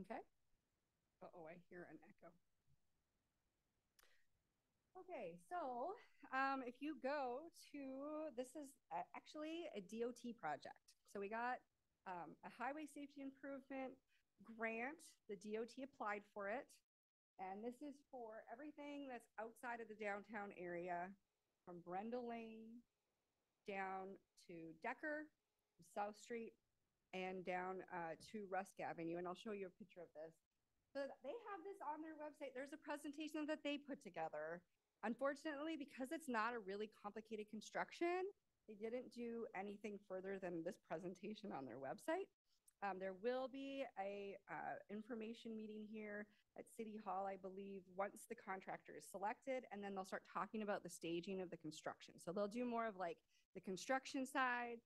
Okay. Uh-oh, I hear an echo. Okay, so um, if you go to, this is actually a DOT project. So we got um, a highway safety improvement grant. The DOT applied for it. And this is for everything that's outside of the downtown area from Brenda Lane down to Decker, South Street, and down uh, to Rusk Avenue. And I'll show you a picture of this. So they have this on their website. There's a presentation that they put together. Unfortunately, because it's not a really complicated construction, they didn't do anything further than this presentation on their website. Um, there will be a uh, information meeting here at City Hall, I believe, once the contractor is selected, and then they'll start talking about the staging of the construction. So they'll do more of like the construction side.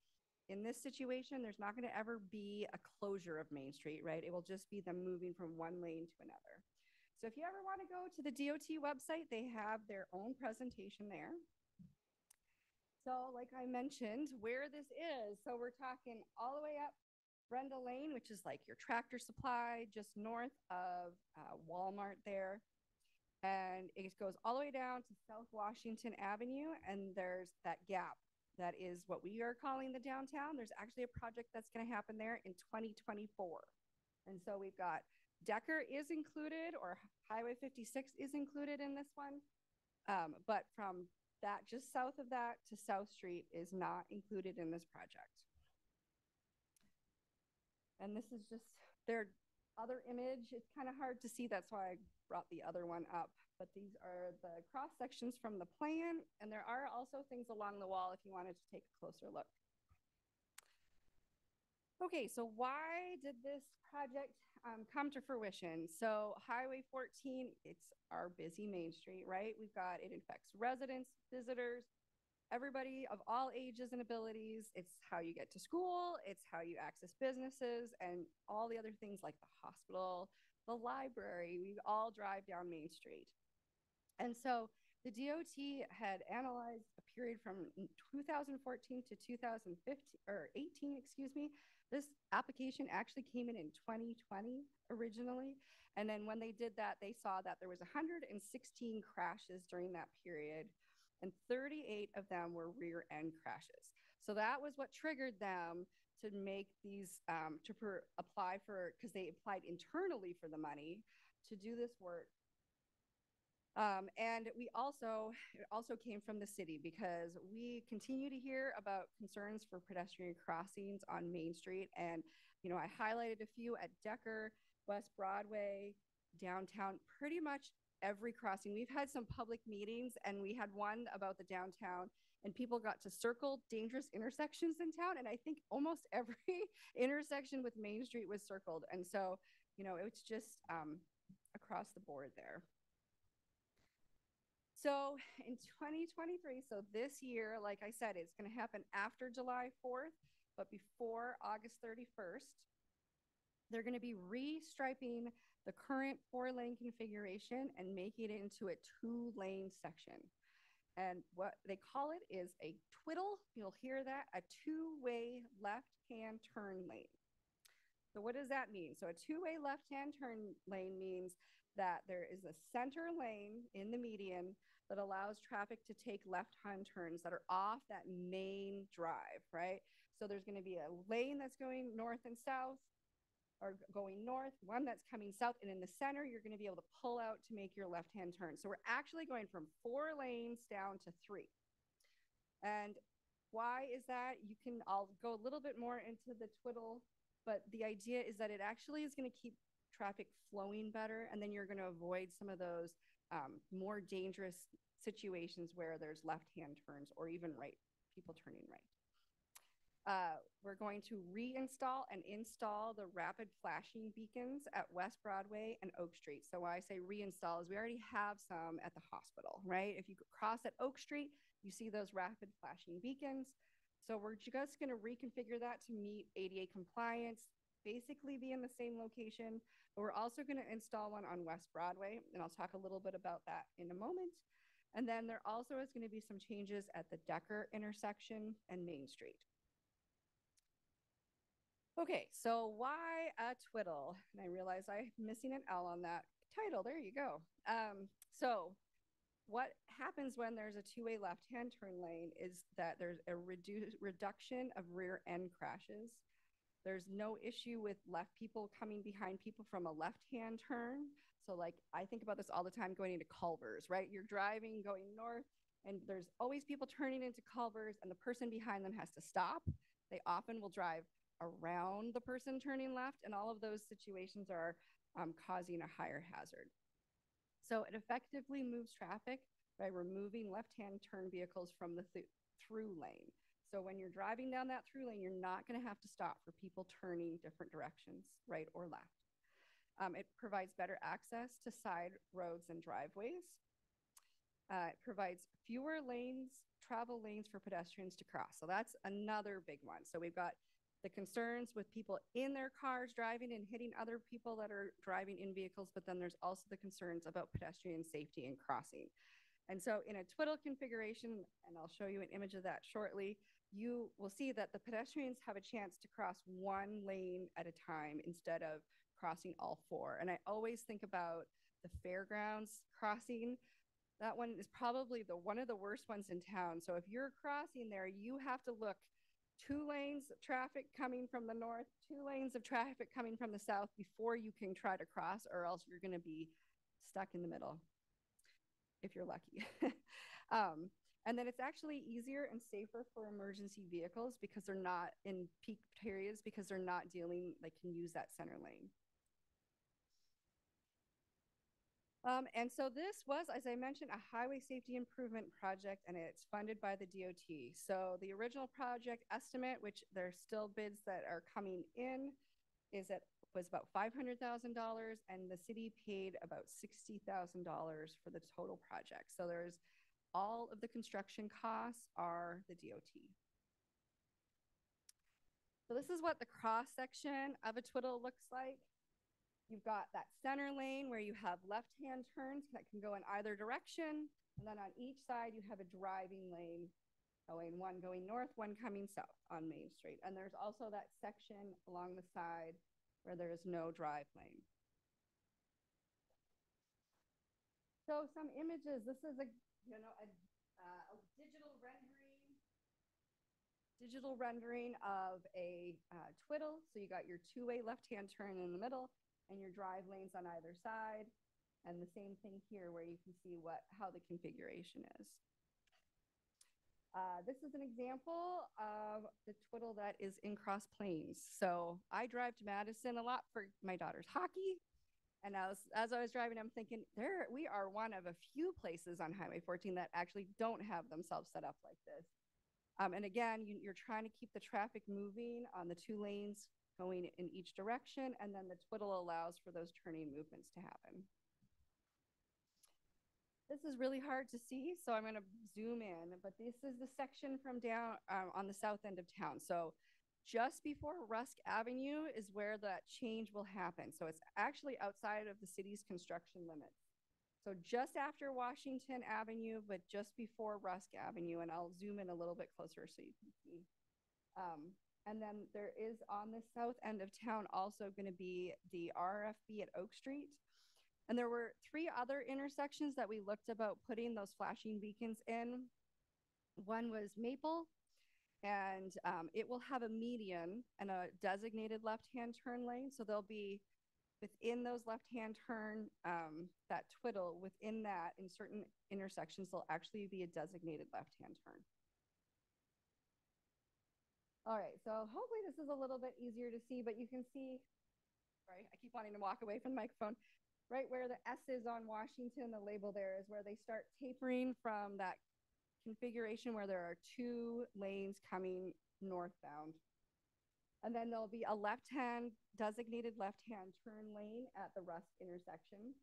In this situation, there's not going to ever be a closure of Main Street, right? It will just be them moving from one lane to another. So if you ever want to go to the DOT website, they have their own presentation there. So like I mentioned, where this is, so we're talking all the way up Brenda Lane, which is like your tractor supply, just north of uh, Walmart there. And it goes all the way down to South Washington Avenue, and there's that gap. That is what we are calling the downtown. There's actually a project that's going to happen there in 2024. And so we've got Decker is included, or Highway 56 is included in this one. Um, but from that, just south of that to South Street is not included in this project. And this is just their other image. It's kind of hard to see. That's why I brought the other one up. But these are the cross sections from the plan. And there are also things along the wall if you wanted to take a closer look. Okay, so why did this project um, come to fruition? So Highway 14, it's our busy Main Street, right? We've got, it affects residents, visitors, everybody of all ages and abilities. It's how you get to school, it's how you access businesses, and all the other things like the hospital, the library. We all drive down Main Street. And so the DOT had analyzed a period from 2014 to 2015 or 18, excuse me. This application actually came in in 2020 originally. And then when they did that, they saw that there was 116 crashes during that period and 38 of them were rear end crashes. So that was what triggered them to make these, um, to per, apply for, because they applied internally for the money to do this work. Um, and we also, it also came from the city because we continue to hear about concerns for pedestrian crossings on Main Street. And, you know, I highlighted a few at Decker, West Broadway, downtown, pretty much every crossing. We've had some public meetings and we had one about the downtown and people got to circle dangerous intersections in town. And I think almost every intersection with Main Street was circled. And so, you know, it's just um, across the board there. So in 2023, so this year, like I said, it's going to happen after July 4th, but before August 31st. They're going to be restriping the current four lane configuration and making it into a two lane section. And what they call it is a twiddle. You'll hear that a two way left hand turn lane. So, what does that mean? So, a two way left hand turn lane means that there is a center lane in the median that allows traffic to take left hand turns that are off that main drive, right? So, there's going to be a lane that's going north and south, or going north, one that's coming south, and in the center, you're going to be able to pull out to make your left hand turn. So we're actually going from four lanes down to three. And why is that? You can, I'll go a little bit more into the twiddle, but the idea is that it actually is going to keep traffic flowing better, and then you're going to avoid some of those um, more dangerous situations where there's left hand turns or even right, people turning right. Uh, we're going to reinstall and install the rapid flashing beacons at West Broadway and Oak Street. So why I say reinstall is we already have some at the hospital, right? If you cross at Oak Street, you see those rapid flashing beacons. So we're just going to reconfigure that to meet ADA compliance, basically be in the same location, but we're also going to install one on West Broadway, and I'll talk a little bit about that in a moment. And then there also is going to be some changes at the Decker intersection and Main Street. Okay, so why a twiddle? And I realize I'm missing an L on that title. There you go. Um, so what happens when there's a two-way left-hand turn lane is that there's a redu- reduction of rear end crashes. There's no issue with left people coming behind people from a left-hand turn. So like I think about this all the time going into Culver's, right? You're driving going north and there's always people turning into Culver's and the person behind them has to stop. They often will drive around the person turning left and all of those situations are um, causing a higher hazard. So it effectively moves traffic by removing left-hand turn vehicles from the th through lane. So when you're driving down that through lane, you're not going to have to stop for people turning different directions, right or left. Um, it provides better access to side roads and driveways. Uh, it provides fewer lanes, travel lanes for pedestrians to cross. So that's another big one. So we've got the concerns with people in their cars driving and hitting other people that are driving in vehicles, but then there's also the concerns about pedestrian safety and crossing. And so in a twiddle configuration, and I'll show you an image of that shortly, you will see that the pedestrians have a chance to cross one lane at a time instead of crossing all four. And I always think about the fairgrounds crossing. That one is probably the one of the worst ones in town. So if you're crossing there, you have to look two lanes of traffic coming from the north, two lanes of traffic coming from the south before you can try to cross, or else you're going to be stuck in the middle if you're lucky. um, and then it's actually easier and safer for emergency vehicles because they're not in peak periods because they're not dealing, they can use that center lane. Um, and so this was, as I mentioned, a highway safety improvement project, and it's funded by the DOT. So the original project estimate, which there's still bids that are coming in, is at was about five hundred thousand dollars, and the city paid about sixty thousand dollars for the total project. So there's all of the construction costs are the DOT. So this is what the cross section of a twiddle looks like. You've got that center lane where you have left-hand turns that can go in either direction. And then on each side, you have a driving lane going one going north, one coming south on Main Street. And there's also that section along the side where there is no drive lane. So some images, this is a, you know, a, uh, a digital rendering, digital rendering of a uh, twiddle. So you got your two-way left-hand turn in the middle, and your drive lanes on either side. And the same thing here where you can see what how the configuration is. Uh, this is an example of the twiddle that is in Cross Plains. So I drive to Madison a lot for my daughter's hockey. And as, as I was driving, I'm thinking, there we are one of a few places on Highway 14 that actually don't have themselves set up like this. Um, and again, you, you're trying to keep the traffic moving on the two lanes going in each direction, and then the twiddle allows for those turning movements to happen. This is really hard to see, so I'm going to zoom in, but this is the section from down um, on the south end of town. So just before Rusk Avenue is where that change will happen. So it's actually outside of the city's construction limits. So just after Washington Avenue, but just before Rusk Avenue, and I'll zoom in a little bit closer so you can see. Um, and then there is on the south end of town also going to be the RFB at Oak Street. And there were three other intersections that we looked about putting those flashing beacons in. One was Maple, and um, it will have a median and a designated left-hand turn lane. So there'll be within those left-hand turn, um, that twiddle within that in certain intersections, there'll actually be a designated left-hand turn. All right, so hopefully this is a little bit easier to see, but you can see, right, I keep wanting to walk away from the microphone, right where the S is on Washington, the label there is where they start tapering from that configuration where there are two lanes coming northbound. And then there'll be a left-hand, designated left-hand turn lane at the Rusk intersection.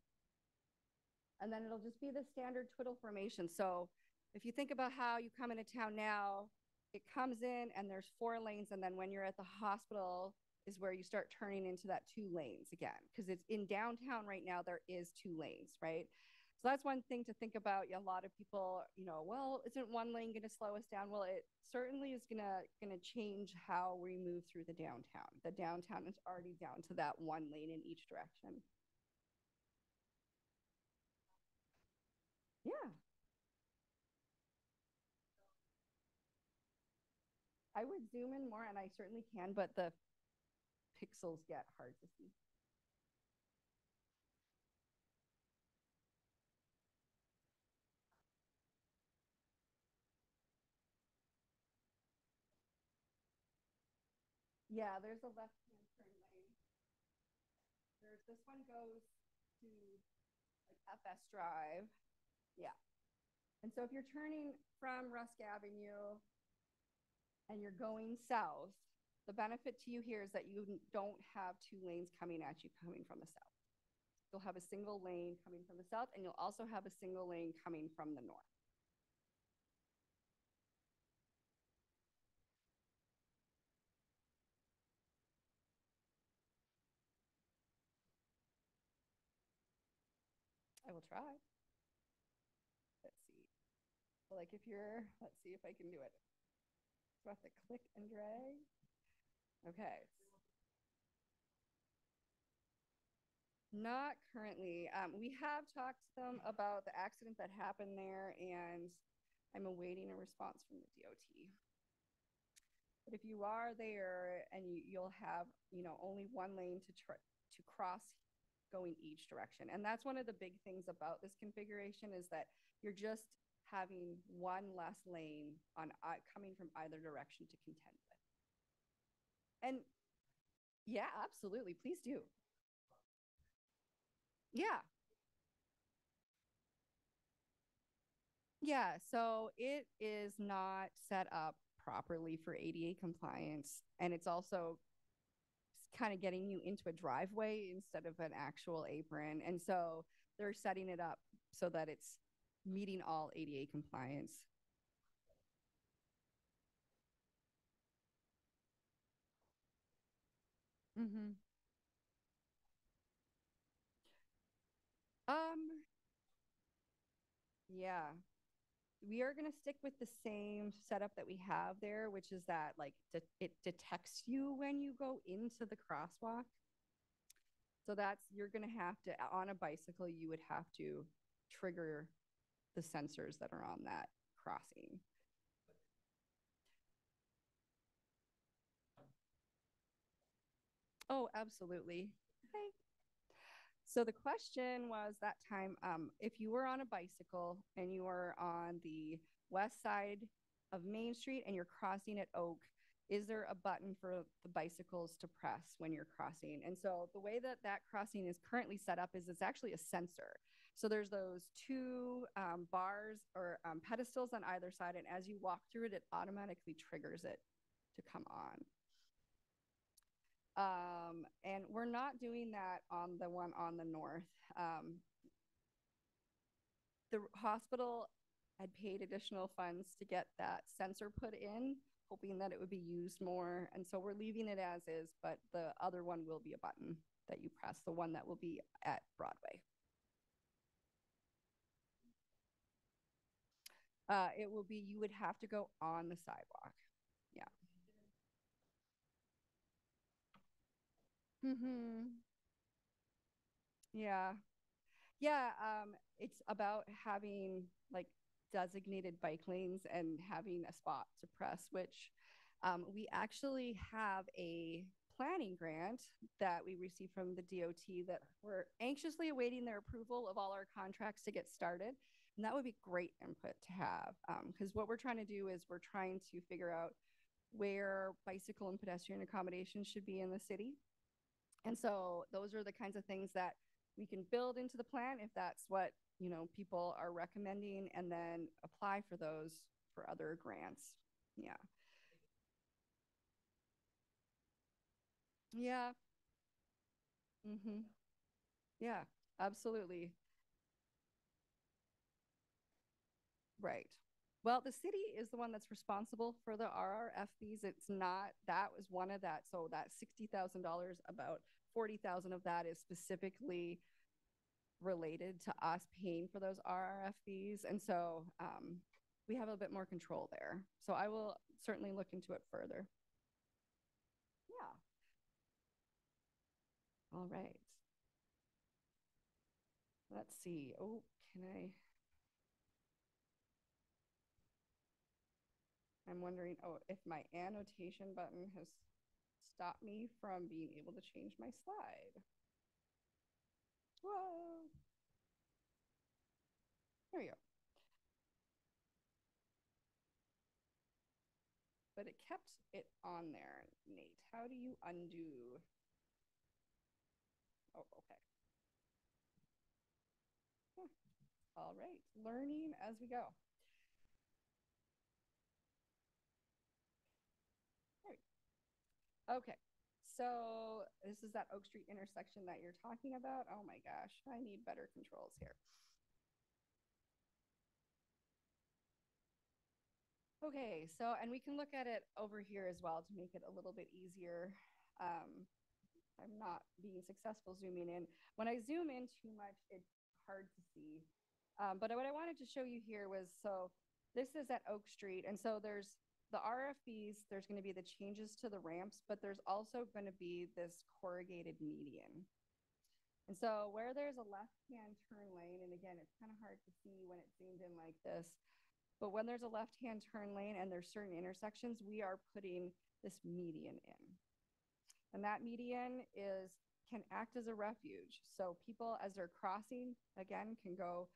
And then it'll just be the standard twiddle formation. So if you think about how you come into town now, it comes in and there's four lanes and then when you're at the hospital is where you start turning into that two lanes again because it's in downtown right now there is two lanes right So that's one thing to think about. A lot of people, you know, well, isn't one lane going to slow us down? Well, it certainly is gonna gonna change how we move through the downtown. The downtown is already down to that one lane in each direction. Yeah. I would zoom in more and I certainly can, but the pixels get hard to see. Yeah, there's a left-hand turn lane. There's, this one goes to like FS Drive. Yeah. And so if you're turning from Rusk Avenue and you're going south, the benefit to you here is that you don't have two lanes coming at you coming from the south. You'll have a single lane coming from the south and you'll also have a single lane coming from the north. Try. Let's see. Like if you're, let's see if I can do it. So I have to click and drag. Okay. Not currently. Um, we have talked to them about the accident that happened there and I'm awaiting a response from the DOT. But if you are there and you, you'll have, you know, only one lane to try to cross going each direction. And that's one of the big things about this configuration is that you're just having one less lane on uh, coming from either direction to contend with. And yeah, absolutely. Please do. Yeah. Yeah, so it is not set up properly for ADA compliance. And it's also kind of getting you into a driveway instead of an actual apron. And so they're setting it up so that it's meeting all ADA compliance. Mm-hmm. Um, yeah, we are going to stick with the same setup that we have there, which is that like de- it detects you when you go into the crosswalk. So that's you're going to have to on a bicycle you would have to trigger the sensors that are on that crossing. Oh, absolutely. Okay. So the question was that time, um, if you were on a bicycle and you were on the west side of Main Street and you're crossing at Oak, is there a button for the bicycles to press when you're crossing? And so the way that that crossing is currently set up is it's actually a sensor. So there's those two um, bars or um, pedestals on either side, and as you walk through it, it automatically triggers it to come on. Um, and we're not doing that on the one on the north. Um, the hospital had paid additional funds to get that sensor put in, hoping that it would be used more. And so we're leaving it as is, but the other one will be a button that you press, the one that will be at Broadway. Uh, it will be, you would have to go on the sidewalk. Yeah. Mm-hmm. Yeah. Yeah, um, it's about having like designated bike lanes and having a spot to press, which um, we actually have a planning grant that we received from the DOT that we're anxiously awaiting their approval of all our contracts to get started. And that would be great input to have because um, what we're trying to do is we're trying to figure out where bicycle and pedestrian accommodations should be in the city. And so those are the kinds of things that we can build into the plan if that's what you know people are recommending and then apply for those for other grants. Yeah. Yeah. Mm-hmm. Yeah, absolutely. Right. Well, the city is the one that's responsible for the RRFBs. It's not, that was one of that. So that $60,000, about 40,000 of that is specifically related to us paying for those RRFBs. And so um, we have a bit more control there. So I will certainly look into it further. Yeah. All right. Let's see. Oh, can I? I'm wondering, oh, if my annotation button has stopped me from being able to change my slide. Whoa. There we go. But it kept it on there, Nate. How do you undo? Oh, okay. All right, learning as we go. Okay, so this is that Oak Street intersection that you're talking about. Oh my gosh, I need better controls here. Okay, so, and we can look at it over here as well to make it a little bit easier. Um, I'm not being successful zooming in. When I zoom in too much, it's hard to see. Um, but what I wanted to show you here was, so this is at Oak Street. And so there's the RFBs, there's going to be the changes to the ramps, but there's also going to be this corrugated median. And so where there's a left-hand turn lane, and again, it's kind of hard to see when it's zoomed in like this, but when there's a left-hand turn lane and there's certain intersections, we are putting this median in. And that median is can act as a refuge. So people, as they're crossing, again, can go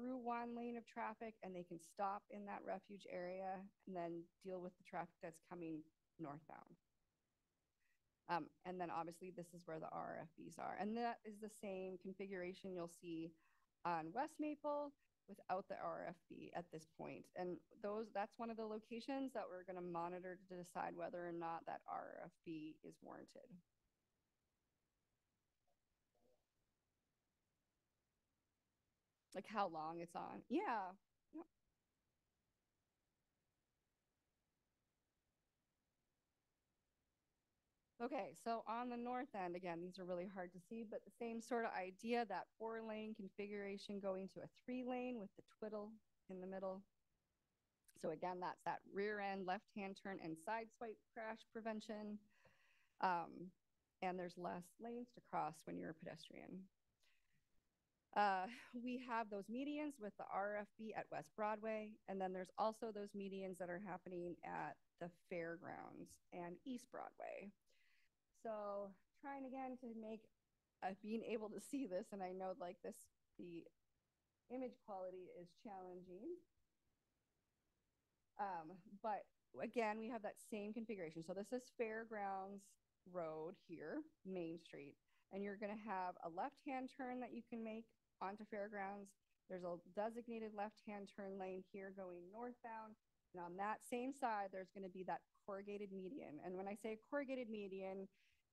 through one lane of traffic and they can stop in that refuge area and then deal with the traffic that's coming northbound. Um, and then obviously this is where the RFBs are. And that is the same configuration you'll see on West Maple without the RFB at this point. And those that's one of the locations that we're going to monitor to decide whether or not that RFB is warranted. Like how long it's on. Yeah. Okay, so on the north end, again, these are really hard to see, but the same sort of idea, that four lane configuration going to a three lane with the twiddle in the middle. So again, that's that rear end left-hand turn and side swipe crash prevention. Um, and there's less lanes to cross when you're a pedestrian. Uh, we have those medians with the RFB at West Broadway, and then there's also those medians that are happening at the fairgrounds and East Broadway. So trying again to make uh, being able to see this, and I know like this, the image quality is challenging. Um, but again, we have that same configuration. So this is Fairgrounds Road here, Main Street, and you're gonna have a left-hand turn that you can make onto Fairgrounds. There's a designated left-hand turn lane here going northbound. And on that same side, there's going to be that corrugated median. And when I say corrugated median,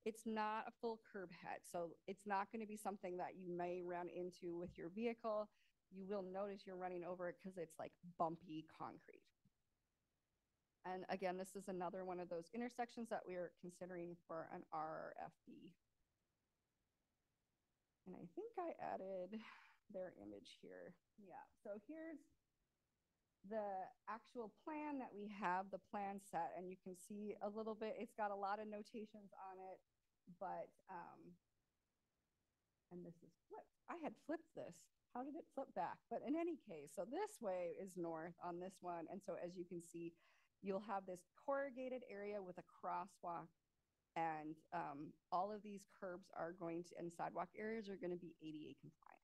it's not a full curb head. So it's not going to be something that you may run into with your vehicle. You will notice you're running over it because it's like bumpy concrete. And again, this is another one of those intersections that we're considering for an RFB. And I think I added their image here. Yeah, so here's the actual plan that we have, the plan set, and you can see a little bit, it's got a lot of notations on it, but, um, and this is flipped. I had flipped this. How did it flip back? But in any case, so this way is north on this one. And so as you can see, you'll have this corrugated area with a crosswalk and um, all of these curbs are going to, and sidewalk areas are going to be ADA compliant.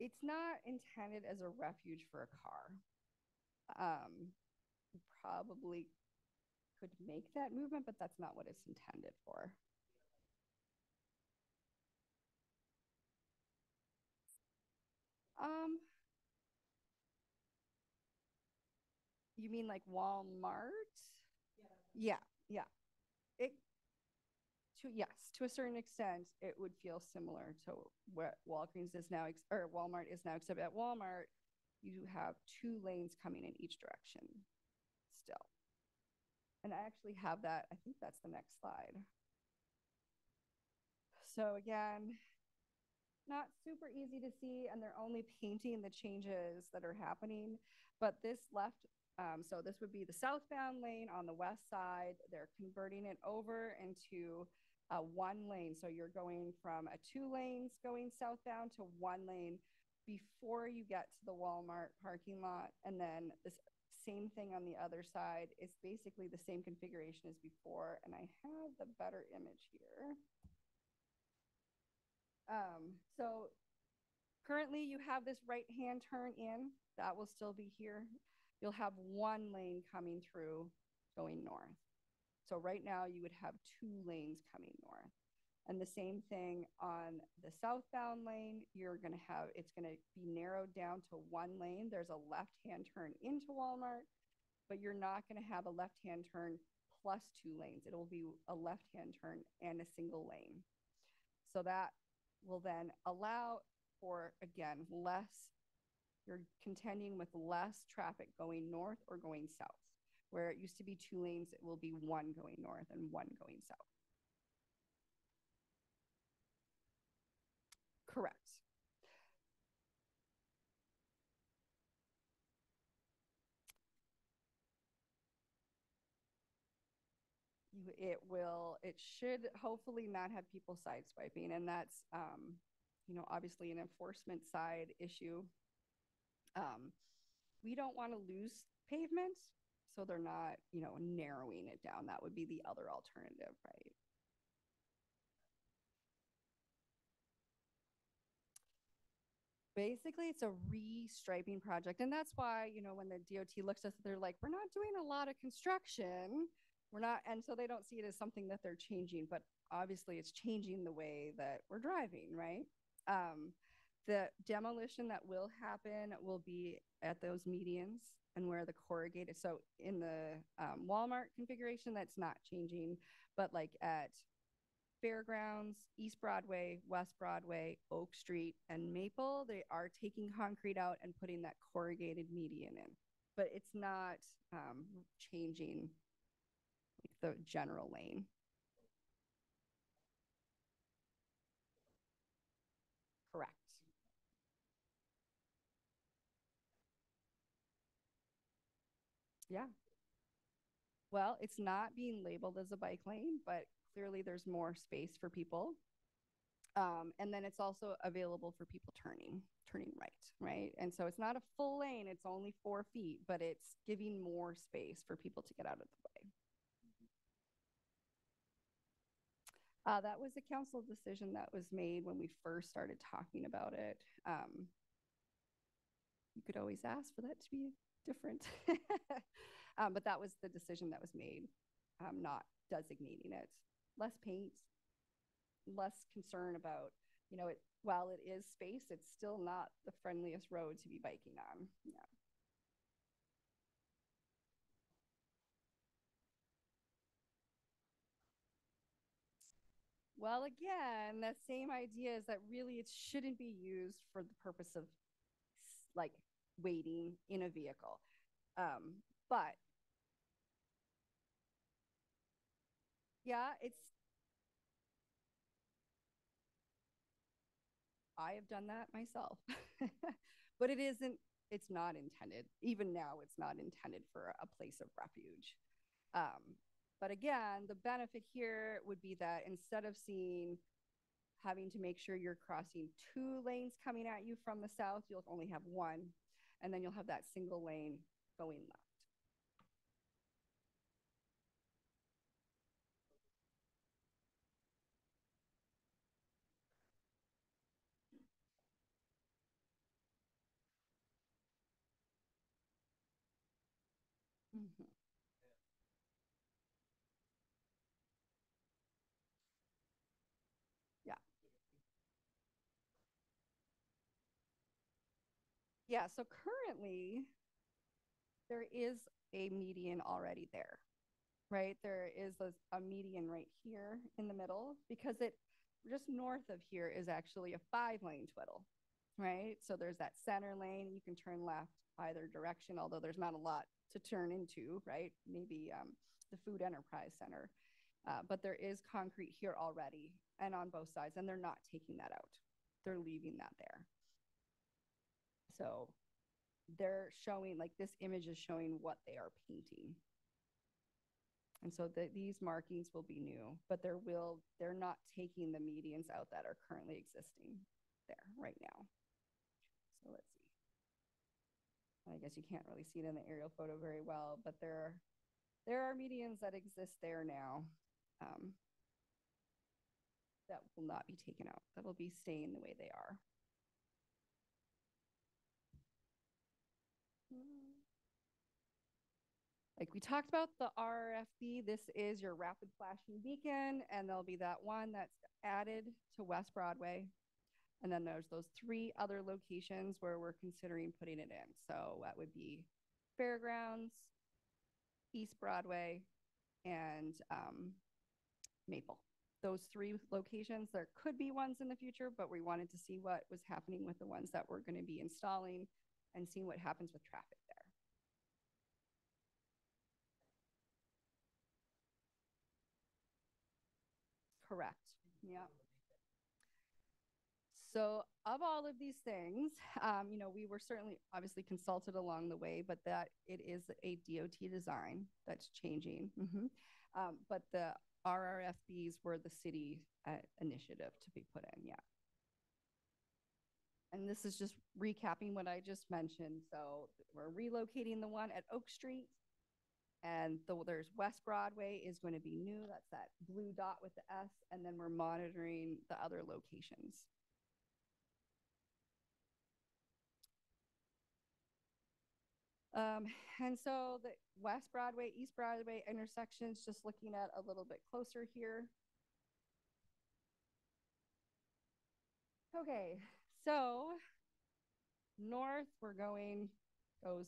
It's not intended as a refuge for a car. Um, probably could make that movement, but that's not what it's intended for. Um, you mean like Walmart? Yeah, yeah. It to yes, to a certain extent, it would feel similar to what Walgreens is now, ex- or Walmart is now, except at Walmart, you have two lanes coming in each direction. And I actually have that, I think that's the next slide. So again, not super easy to see, and they're only painting the changes that are happening. But this left, um, so this would be the southbound lane on the west side. They're converting it over into one lane. So you're going from a two lanes going southbound to one lane before you get to the Walmart parking lot. And then this same thing on the other side. It's basically the same configuration as before. And I have the better image here. Um, so currently you have this right-hand turn in, that will still be here. You'll have one lane coming through going north. So right now you would have two lanes coming north. And the same thing on the southbound lane, you're gonna have, it's gonna be narrowed down to one lane. There's a left-hand turn into Walmart, but you're not gonna have a left-hand turn plus two lanes. It'll be a left-hand turn and a single lane. So that will then allow for, again, less, you're contending with less traffic going north or going south. Where it used to be two lanes, it will be one going north and one going south. Correct. You, it will, it should hopefully not have people sideswiping, and that's, um, you know, obviously an enforcement side issue. Um, we don't want to lose pavement, so they're not, you know, narrowing it down. That would be the other alternative, right? basically it's a restriping project and that's why you know when the dot looks at us they're like we're not doing a lot of construction we're not and so they don't see it as something that they're changing but obviously it's changing the way that we're driving right um, the demolition that will happen will be at those medians and where the corrugated so in the um, walmart configuration that's not changing but like at Fairgrounds, East Broadway, West Broadway, Oak Street, and Maple, they are taking concrete out and putting that corrugated median in. But it's not um, changing the general lane. Correct. Yeah. Well, it's not being labeled as a bike lane, but clearly there's more space for people. Um, and then it's also available for people turning, turning right, right? And so it's not a full lane, it's only four feet, but it's giving more space for people to get out of the way. Uh, that was a council decision that was made when we first started talking about it. Um, you could always ask for that to be different. um, but that was the decision that was made, um, not designating it less paint, less concern about, you know, it while it is space, it's still not the friendliest road to be biking on. Yeah. Well, again, that same idea is that really it shouldn't be used for the purpose of like waiting in a vehicle. Um, but yeah, it's I have done that myself. but it isn't, it's not intended. Even now, it's not intended for a place of refuge. Um, but again, the benefit here would be that instead of seeing having to make sure you're crossing two lanes coming at you from the south, you'll only have one, and then you'll have that single lane going left. Yeah, so currently there is a median already there. right? There is a, a median right here in the middle because it just north of here is actually a five lane twiddle, right? So there's that center lane. You can turn left either direction, although there's not a lot to turn into, right? Maybe um, the Food Enterprise Center. Uh, but there is concrete here already and on both sides, and they're not taking that out. They're leaving that there. So they're showing, like this image is showing what they are painting. And so the, these markings will be new, but there will, they're not taking the medians out that are currently existing there right now. So let's see. I guess you can't really see it in the aerial photo very well, but there are, there are medians that exist there now um, that will not be taken out. That will be staying the way they are. Like we talked about the RRFB, this is your rapid flashing beacon, and there'll be that one that's added to West Broadway. And then there's those three other locations where we're considering putting it in. So that would be Fairgrounds, East Broadway, and um, Maple. Those three locations, there could be ones in the future, but we wanted to see what was happening with the ones that we're going to be installing and seeing what happens with traffic there. Correct. Yeah. So of all of these things, um, you know, we were certainly obviously consulted along the way, but that it is a DOT design that's changing. Mm-hmm. Um, but the RRFBs were the city uh, initiative to be put in, yeah. And this is just recapping what I just mentioned. So we're relocating the one at Oak Street. And the, there's West Broadway is going to be new. That's that blue dot with the S. And then we're monitoring the other locations. Um, and so the West Broadway, East Broadway intersections, just looking at a little bit closer here. Okay, so north we're going, goes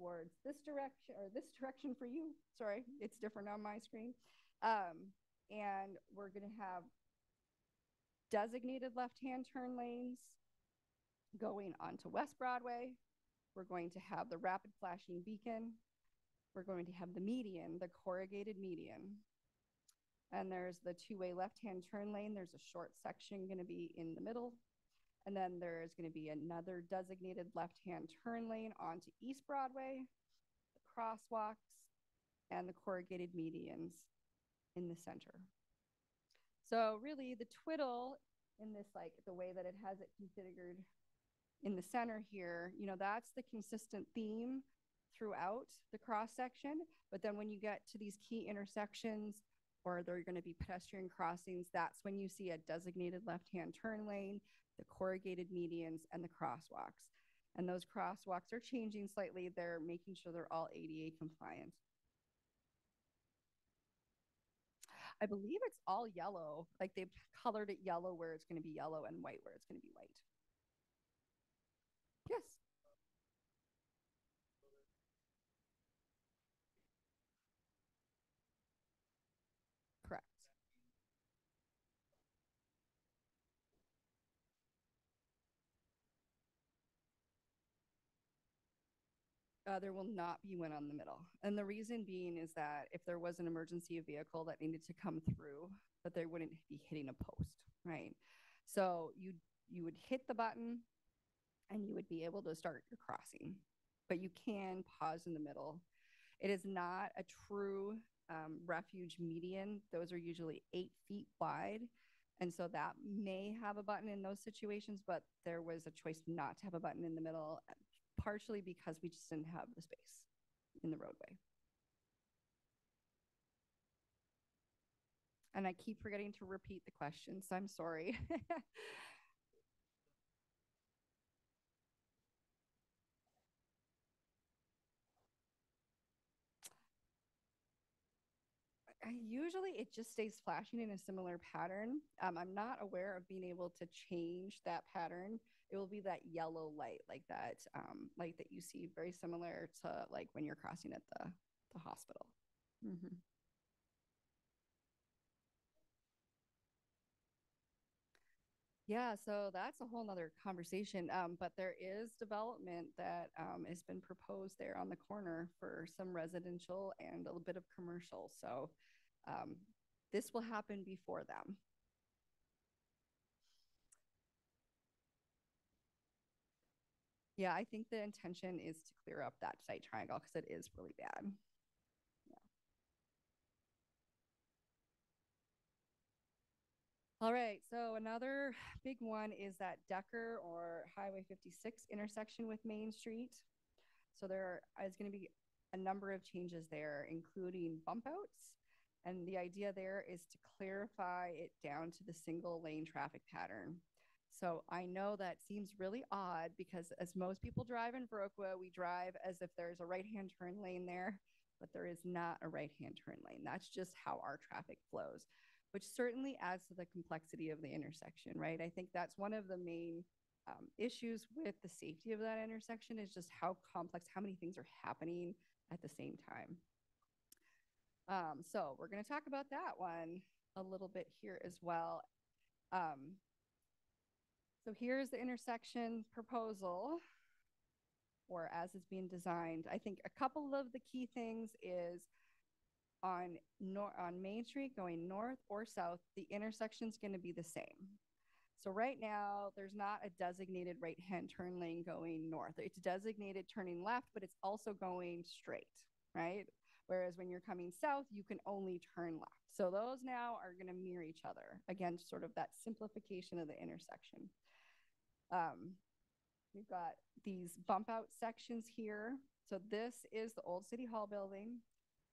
towards this direction or this direction for you. Sorry, it's different on my screen. Um, and we're gonna have designated left-hand turn lanes going onto West Broadway, we're going to have the rapid flashing beacon. We're going to have the median, the corrugated median. And there's the two-way left-hand turn lane. There's a short section going to be in the middle. And then there's going to be another designated left-hand turn lane onto East Broadway, the crosswalks, and the corrugated medians in the center. So really the twiddle in this, like the way that it has it configured in the center here, you know, that's the consistent theme throughout the cross section. But then when you get to these key intersections or there are going to be pedestrian crossings, that's when you see a designated left-hand turn lane, the corrugated medians, and the crosswalks. And those crosswalks are changing slightly. They're making sure they're all ADA compliant. I believe it's all yellow. Like they've colored it yellow where it's going to be yellow and white where it's going to be white. Yes. Correct. Uh, there will not be one on the middle. And the reason being is that if there was an emergency vehicle that needed to come through, that they wouldn't be hitting a post, right? So you you would hit the button, and you would be able to start your crossing. But you can pause in the middle. It is not a true um, refuge median. Those are usually eight feet wide. And so that may have a button in those situations, but there was a choice not to have a button in the middle, partially because we just didn't have the space in the roadway. And I keep forgetting to repeat the questions. So I'm sorry. usually it just stays flashing in a similar pattern. Um, I'm not aware of being able to change that pattern it will be that yellow light, like that um, light that you see, very similar to like when you're crossing at the the hospital. Mm-hmm. Yeah, so that's a whole nother conversation. Um, but there is development that um, has been proposed there on the corner for some residential and a little bit of commercial. So um, this will happen before them. Yeah, I think the intention is to clear up that sight triangle because it is really bad. All right, so another big one is that Decker or Highway 56 intersection with Main Street. So there is going to be a number of changes there, including bump outs. And the idea there is to clarify it down to the single lane traffic pattern. So I know that seems really odd because as most people drive in Viroqua, we drive as if there's a right-hand turn lane there, but there is not a right-hand turn lane. That's just how our traffic flows which certainly adds to the complexity of the intersection, right? I think that's one of the main um, issues with the safety of that intersection is just how complex, how many things are happening at the same time. Um, so we're going to talk about that one a little bit here as well. Um, so here's the intersection proposal or as it's being designed. I think a couple of the key things is on nor- on Main Street going north or south, the intersection's going to be the same. So right now, there's not a designated right-hand turn lane going north. It's designated turning left, but it's also going straight, right? Whereas when you're coming south, you can only turn left. So those now are going to mirror each other. Again, sort of that simplification of the intersection. Um, we've got these bump out sections here. So this is the old City Hall building.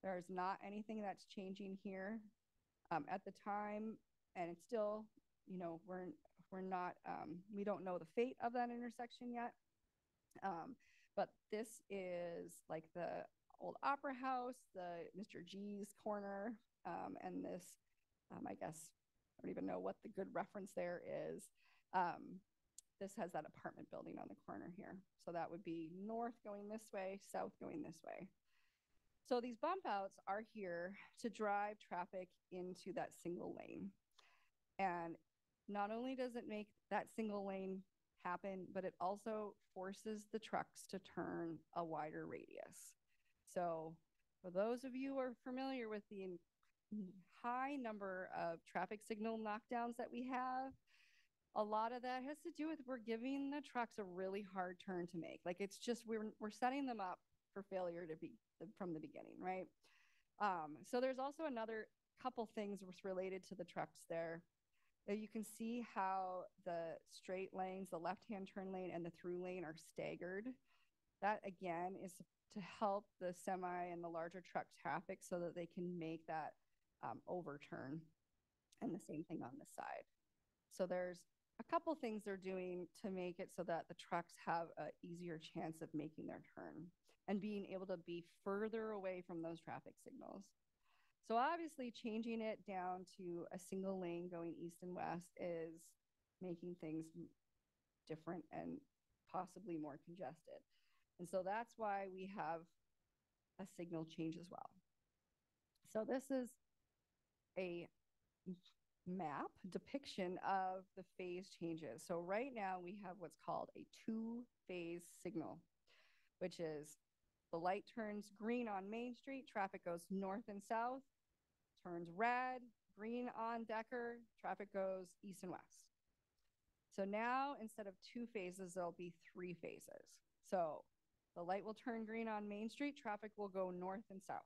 There's not anything that's changing here um, at the time, and it's still, you know, we're we're not um, we don't know the fate of that intersection yet. Um, but this is like the old opera house, the Mr. G's corner, um, and this, um, I guess, I don't even know what the good reference there is. Um, this has that apartment building on the corner here. So that would be north going this way, south going this way. So these bump outs are here to drive traffic into that single lane. And not only does it make that single lane happen, but it also forces the trucks to turn a wider radius. So for those of you who are familiar with the high number of traffic signal knockdowns that we have, a lot of that has to do with we're giving the trucks a really hard turn to make. Like it's just we're we're setting them up for failure to be from the beginning, right? Um, so there's also another couple things related to the trucks there. Uh, you can see how the straight lanes, the left-hand turn lane and the through lane are staggered. That again is to help the semi and the larger truck traffic so that they can make that um, overturn. And the same thing on this side. So there's a couple things they're doing to make it so that the trucks have an easier chance of making their turn and being able to be further away from those traffic signals. So obviously changing it down to a single lane going east and west is making things different and possibly more congested. And so that's why we have a signal change as well. So this is a map depiction of the phase changes. So right now we have what's called a two phase signal, which is the light turns green on Main Street, traffic goes north and south, turns red, green on Decker, traffic goes east and west. So now instead of two phases, there'll be three phases. So the light will turn green on Main Street, traffic will go north and south.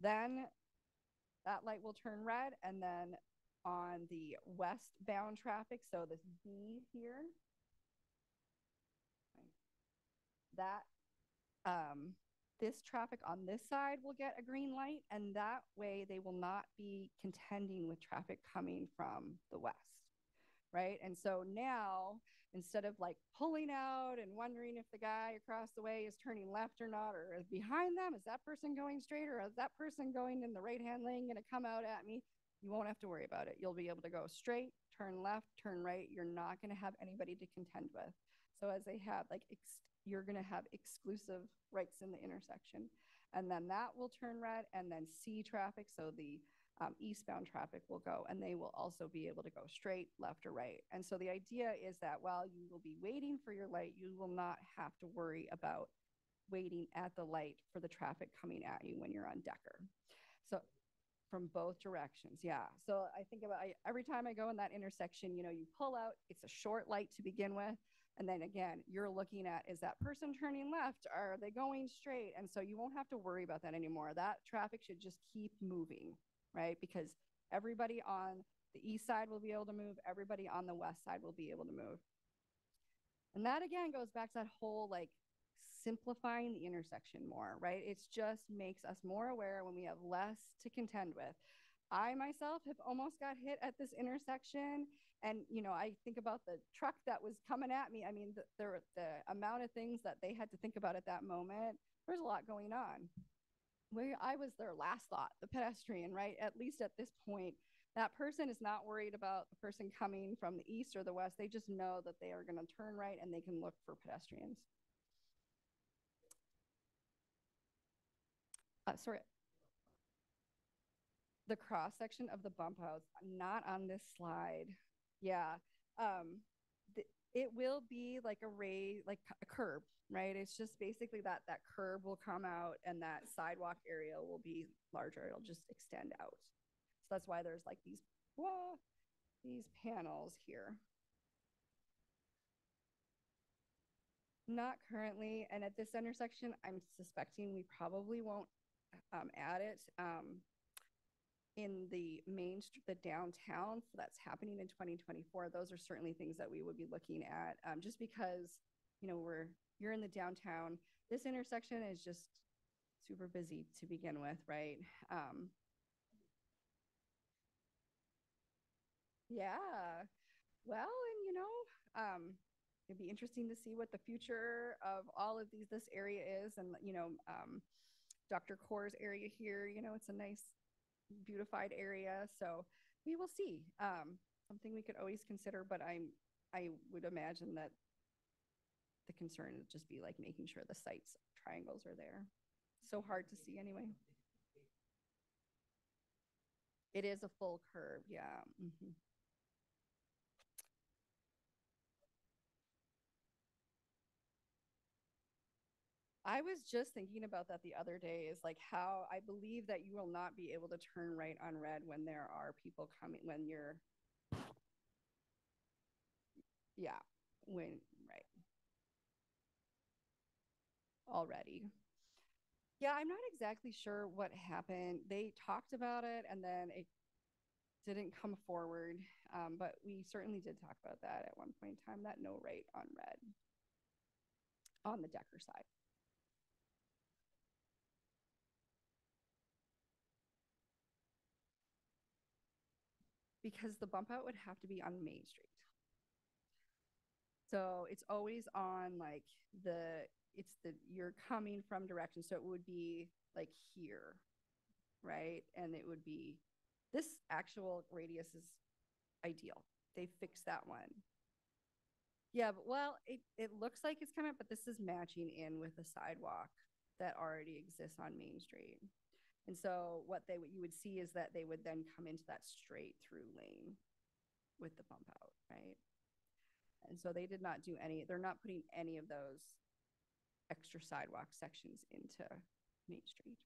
Then that light will turn red, and then on the westbound traffic, so this B here, that um, this traffic on this side will get a green light, and that way they will not be contending with traffic coming from the west, right? And so now, instead of like pulling out and wondering if the guy across the way is turning left or not, or behind them, is that person going straight, or is that person going in the right hand lane going to come out at me? You won't have to worry about it. You'll be able to go straight, turn left, turn right. You're not going to have anybody to contend with. So as they have like ex- you're going to have exclusive rights in the intersection. And then that will turn red and then C traffic. So the um, eastbound traffic will go, and they will also be able to go straight, left, or right. And so the idea is that while you will be waiting for your light, you will not have to worry about waiting at the light for the traffic coming at you when you're on Decker. So from both directions, yeah. So I think about I, every time I go in that intersection, you know, you pull out, it's a short light to begin with. And then again, you're looking at is that person turning left? Are they going straight? And so you won't have to worry about that anymore. That traffic should just keep moving, right? Because everybody on the east side will be able to move, everybody on the west side will be able to move. And that again goes back to that whole like simplifying the intersection more, right? It just makes us more aware when we have less to contend with. I myself have almost got hit at this intersection. And, you know, I think about the truck that was coming at me. I mean, the, the, the amount of things that they had to think about at that moment, there's a lot going on. Where I was their last thought, the pedestrian, right? At least at this point, that person is not worried about the person coming from the east or the west. They just know that they are going to turn right and they can look for pedestrians. Uh, sorry. The cross section of the bump outs, not on this slide. Yeah. Um, it will be like a ray, like a curb, right? It's just basically that that curb will come out and that sidewalk area will be larger. It'll just extend out. So that's why there's like these, whoa, these panels here. Not currently. And at this intersection, I'm suspecting we probably won't um, add it um, in the main the downtown. So that's happening in 2024. Those are certainly things that we would be looking at um, just because, you know, we're, you're in the downtown. This intersection is just super busy to begin with, right? Um, yeah. Well, and you know, um, it'd be interesting to see what the future of all of these this area is, and you know, um, Dr. Core's area here. You know, it's a nice, beautified area. So we will see. Um, something we could always consider, but I'm I would imagine that the concern would just be like making sure the sights triangles are there. So hard to see anyway. It is a full curve, yeah. Mm I was just thinking about that the other day is like how I believe that you will not be able to turn right on red when there are people coming when you're yeah, when right. Already. Yeah, I'm not exactly sure what happened. They talked about it and then it didn't come forward. Um, but we certainly did talk about that at one point in time, that no right on red on the Decker side. Because the bump out would have to be on Main Street. So it's always on like the, it's the, you're coming from direction. So it would be like here, right? And it would be, this actual radius is ideal. They fixed that one. Yeah, but well, it, it looks like it's coming, but this is matching in with the sidewalk that already exists on Main Street. And so what they what you would see is that they would then come into that straight through lane with the bump out, right? And so they did not do any, they're not putting any of those extra sidewalk sections into Main Street.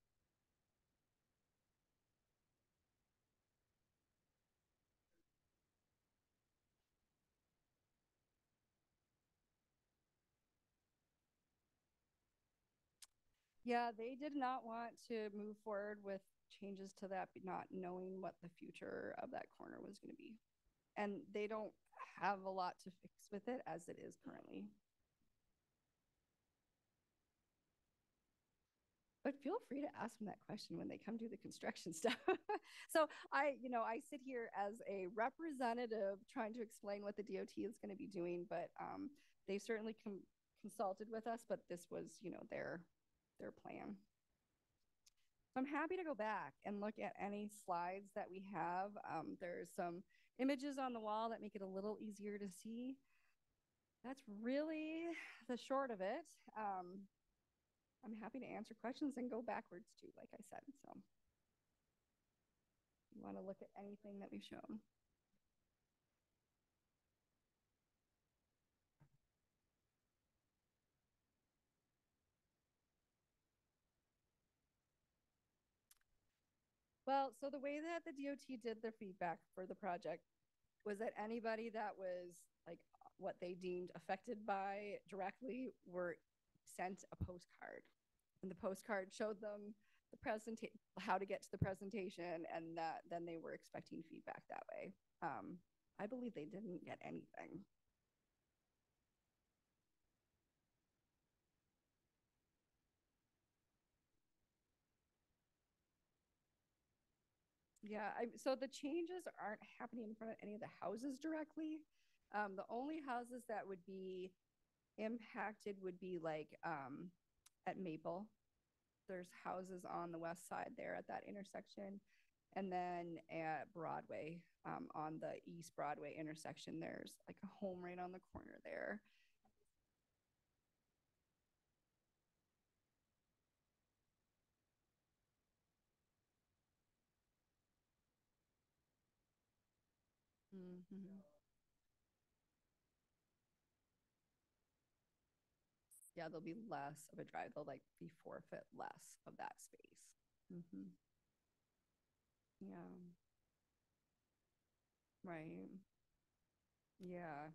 Yeah, they did not want to move forward with changes to that, not knowing what the future of that corner was going to be. And they don't have a lot to fix with it as it is currently. But feel free to ask them that question when they come do the construction stuff. so I, you know, I sit here as a representative trying to explain what the DOT is going to be doing, but um, they certainly consulted with us, but this was, you know, their their plan. So I'm happy to go back and look at any slides that we have. Um, there's some images on the wall that make it a little easier to see. That's really the short of it. Um, I'm happy to answer questions and go backwards too, like I said. So, You want to look at anything that we've shown? Well, so the way that the DOT did their feedback for the project was that anybody that was like what they deemed affected by directly were sent a postcard. And the postcard showed them the presentation, how to get to the presentation, and that then they were expecting feedback that way. Um, I believe they didn't get anything. Yeah, I, so the changes aren't happening in front of any of the houses directly. Um, the only houses that would be impacted would be like, um, at Maple. There's houses on the west side there at that intersection. And then at Broadway, um, on the East Broadway intersection, there's like a home right on the corner there. Mhm. Yeah, there'll be less of a drive. They'll like be forfeit less of that space. Mhm. Yeah. Right. Yeah.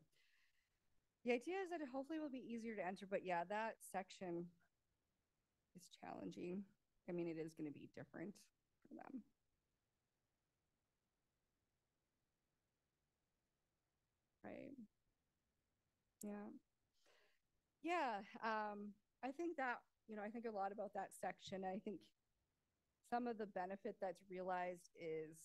The idea is that it hopefully will be easier to enter, but yeah, that section is challenging. I mean, it is going to be different for them. Right. Yeah. Yeah. Um, I think that, you know, I think a lot about that section. I think some of the benefit that's realized is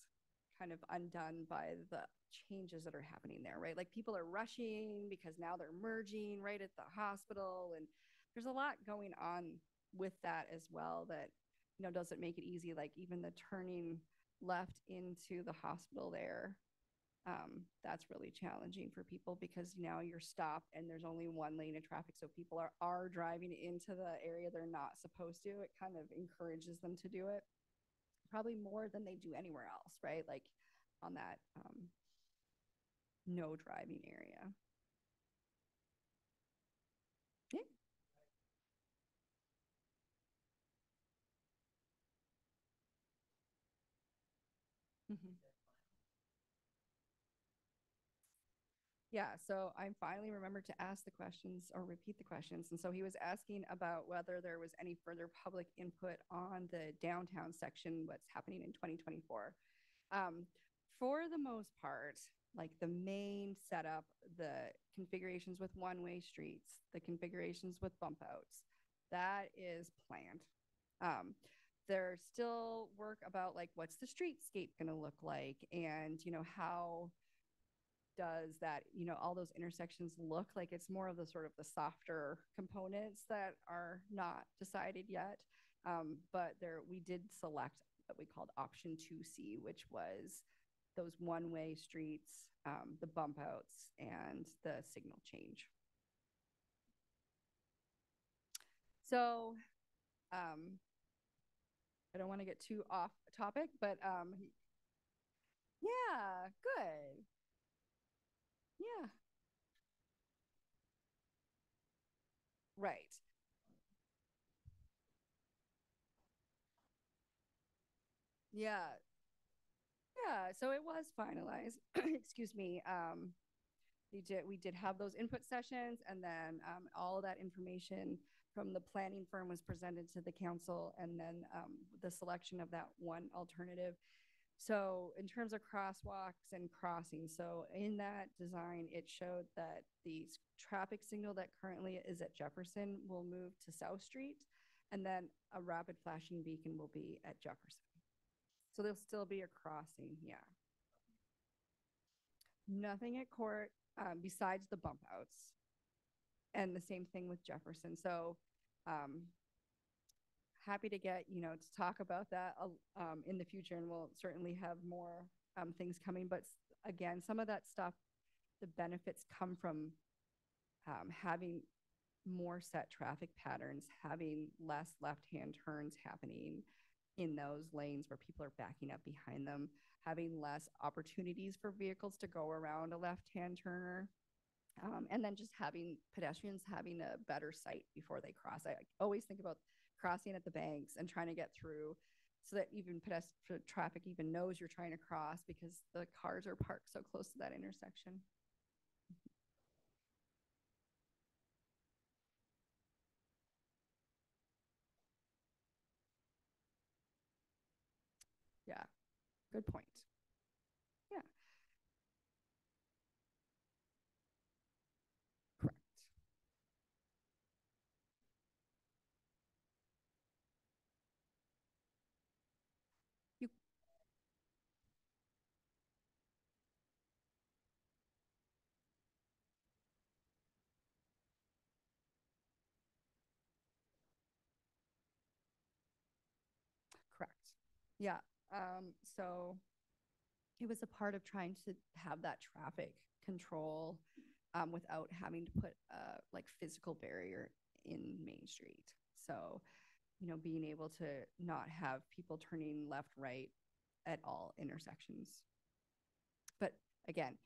kind of undone by the changes that are happening there, right? Like people are rushing because now they're merging right at the hospital. And there's a lot going on with that as well that, you know, doesn't make it easy. Like even the turning left into the hospital there um, that's really challenging for people because now you're stopped and there's only one lane of traffic. So people are, are driving into the area they're not supposed to. It kind of encourages them to do it probably more than they do anywhere else, right? Like on that um, no driving area. Yeah. Mhm. Yeah, so I finally remembered to ask the questions or repeat the questions. And so he was asking about whether there was any further public input on the downtown section, what's happening in 2024. Um, for the most part, like the main setup, the configurations with one-way streets, the configurations with bump outs, that is planned. Um, there's still work about like what's the streetscape going to look like and you know how does that you know all those intersections look like it's more of the sort of the softer components that are not decided yet. Um, but there we did select what we called option 2c which was those one-way streets um, the bump outs and the signal change. So um, i don't want to get too off topic but um, yeah good yeah. Right. Yeah. Yeah. So it was finalized. Excuse me. Um, we did we did have those input sessions and then um, all that information from the planning firm was presented to the council and then um, the selection of that one alternative so in terms of crosswalks and crossings, so in that design, it showed that the traffic signal that currently is at Jefferson will move to South Street, and then a rapid flashing beacon will be at Jefferson. So there'll still be a crossing, yeah. Nothing at court um, besides the bump outs. And the same thing with Jefferson. So um, happy to get, you know, to talk about that um, in the future, and we'll certainly have more um, things coming. But again, some of that stuff, the benefits come from um, having more set traffic patterns, having less left-hand turns happening in those lanes where people are backing up behind them, having less opportunities for vehicles to go around a left-hand turner. Um, and then just having pedestrians having a better sight before they cross. I always think about crossing at the banks and trying to get through so that even pedestrian traffic even knows you're trying to cross because the cars are parked so close to that intersection. Yeah, good point. Yeah. Correct. You correct. Yeah. Um, so it was a part of trying to have that traffic control um, without having to put a like physical barrier in Main Street. So, you know, being able to not have people turning left, right at all intersections. But again,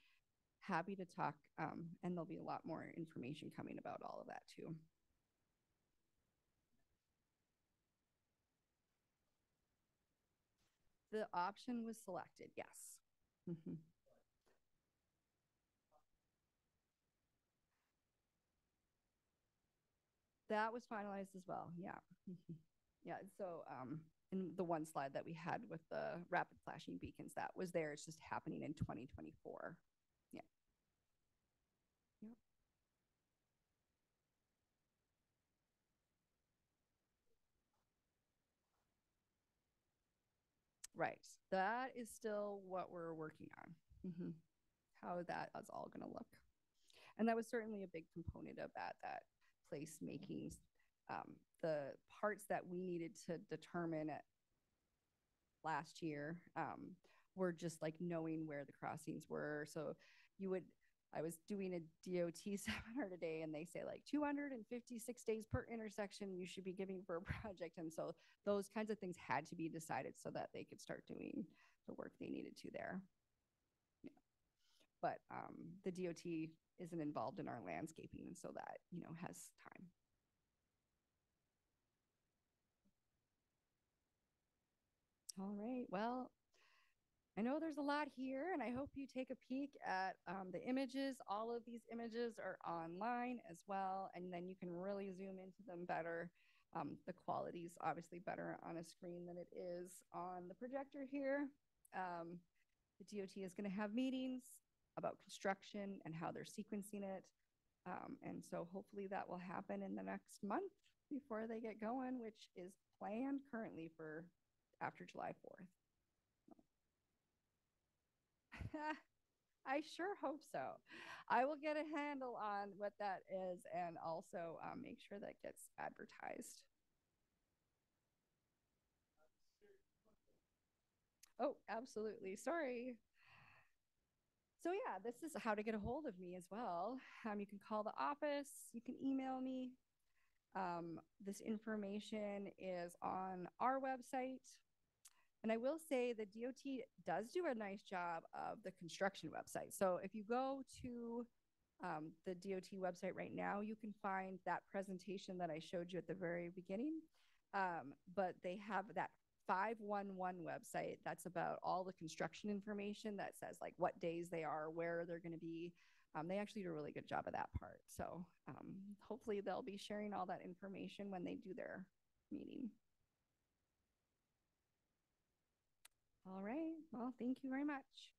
happy to talk, um, and there'll be a lot more information coming about all of that too. The option was selected, yes. Mhm. That was finalized as well, yeah. Mhm. Yeah, so um, in the one slide that we had with the rapid flashing beacons, that was there, it's just happening in 2024. Right, that is still what we're working on. Mhm. How that is all gonna look. And that was certainly a big component of that, that placemaking. Um, the parts that we needed to determine at last year um, were just like knowing where the crossings were. So you would, I was doing a DOT seminar today and they say like 256 days per intersection you should be giving for a project. And so those kinds of things had to be decided so that they could start doing the work they needed to there. Yeah. But um, the DOT isn't involved in our landscaping and so that, you know, has time. All right, well, I know there's a lot here and I hope you take a peek at um, the images. All of these images are online as well, and then you can really zoom into them better. Um, the quality is obviously better on a screen than it is on the projector here. Um, the DOT is going to have meetings about construction and how they're sequencing it. Um, and so hopefully that will happen in the next month before they get going, which is planned currently for after July 4th. I sure hope so. I will get a handle on what that is and also um, make sure that gets advertised. Oh, absolutely. Sorry. So yeah, this is how to get a hold of me as well. Um, you can call the office, you can email me. Um, this information is on our website. And I will say the DOT does do a nice job of the construction website. So if you go to um, the DOT website right now, you can find that presentation that I showed you at the very beginning. Um, but they have that 511 website that's about all the construction information that says like what days they are, where they're going to be. Um, they actually do a really good job of that part. So um, hopefully they'll be sharing all that information when they do their meeting. All right. Well, thank you very much.